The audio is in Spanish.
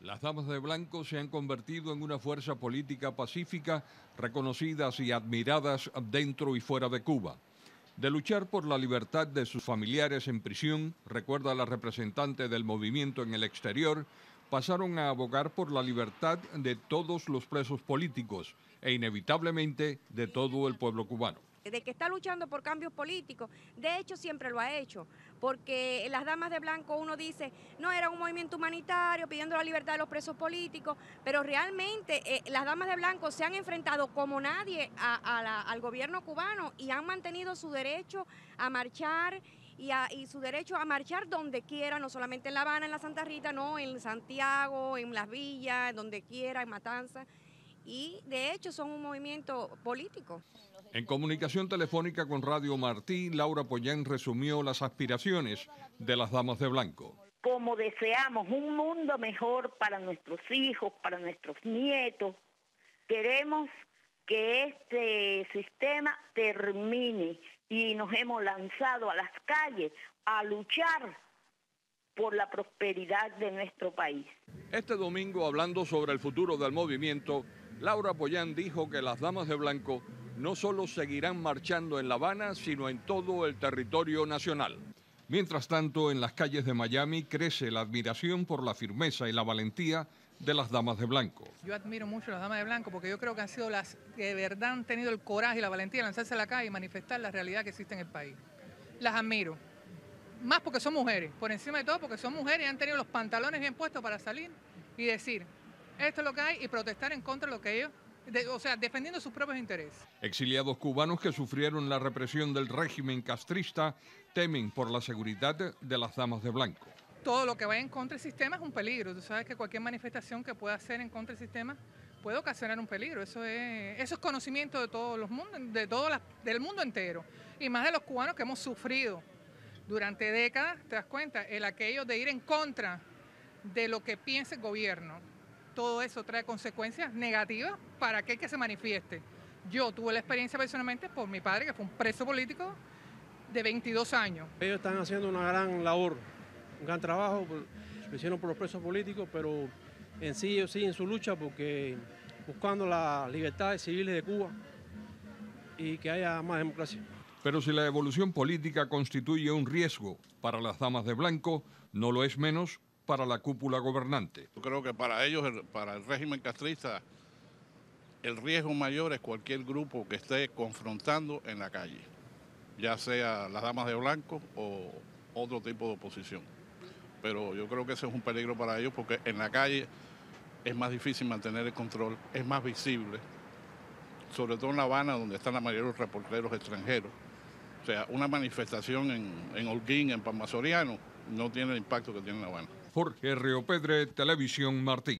Las damas de blanco se han convertido en una fuerza política pacífica reconocidas y admiradas dentro y fuera de Cuba. De luchar por la libertad de sus familiares en prisión, recuerda la representante del movimiento en el exterior, pasaron a abogar por la libertad de todos los presos políticos e inevitablemente de todo el pueblo cubano de que está luchando por cambios políticos, de hecho siempre lo ha hecho, porque las damas de blanco uno dice, no, era un movimiento humanitario pidiendo la libertad de los presos políticos, pero realmente eh, las damas de blanco se han enfrentado como nadie al gobierno cubano y han mantenido su derecho a marchar y, y, su derecho a marchar donde quiera, no solamente en La Habana, en la Santa Rita, no, en Santiago, en Las Villas, donde quiera, en Matanzas. Y de hecho son un movimiento político. En comunicación telefónica con Radio Martí, Laura Pollán resumió las aspiraciones de las damas de blanco. Como deseamos un mundo mejor para nuestros hijos, para nuestros nietos, queremos que este sistema termine y nos hemos lanzado a las calles a luchar por la prosperidad de nuestro país. Este domingo, hablando sobre el futuro del movimiento, Laura Pollán dijo que las damas de blanco no solo seguirán marchando en La Habana, sino en todo el territorio nacional. Mientras tanto, en las calles de Miami crece la admiración por la firmeza y la valentía de las damas de blanco. Yo admiro mucho a las damas de blanco porque yo creo que han sido las que de verdad han tenido el coraje y la valentía de lanzarse a la calle y manifestar la realidad que existe en el país. Las admiro. Más porque son mujeres, por encima de todo porque son mujeres y han tenido los pantalones bien puestos para salir y decir, esto es lo que hay y protestar en contra de lo que ellos o sea, defendiendo sus propios intereses. Exiliados cubanos que sufrieron la represión del régimen castrista temen por la seguridad de las damas de blanco. Todo lo que vaya en contra del sistema es un peligro. Tú sabes que cualquier manifestación que pueda hacer en contra del sistema puede ocasionar un peligro. Eso es, eso es conocimiento de todos los mundos, de todo del mundo entero. Y más de los cubanos que hemos sufrido durante décadas, te das cuenta, el aquello de ir en contra de lo que piensa el gobierno todo eso trae consecuencias negativas para aquel que se manifieste. Yo tuve la experiencia personalmente por mi padre, que fue un preso político de 22 años. Ellos están haciendo una gran labor, un gran trabajo, lo hicieron por los presos políticos, pero en sí ellos siguen su lucha porque buscando las libertades civiles de Cuba y que haya más democracia. Pero si la evolución política constituye un riesgo para las damas de blanco, no lo es menos para la cúpula gobernante. Yo creo que para ellos, para el régimen castrista, el riesgo mayor es cualquier grupo que esté confrontando en la calle, ya sea las damas de blanco o otro tipo de oposición. Pero yo creo que ese es un peligro para ellos porque en la calle es más difícil mantener el control, es más visible, sobre todo en La Habana, donde están la mayoría de los reporteros extranjeros. O sea, una manifestación en, en Holguín, en Palma no tiene el impacto que tiene en La Habana. Jorge Río Pedre, Televisión Martí.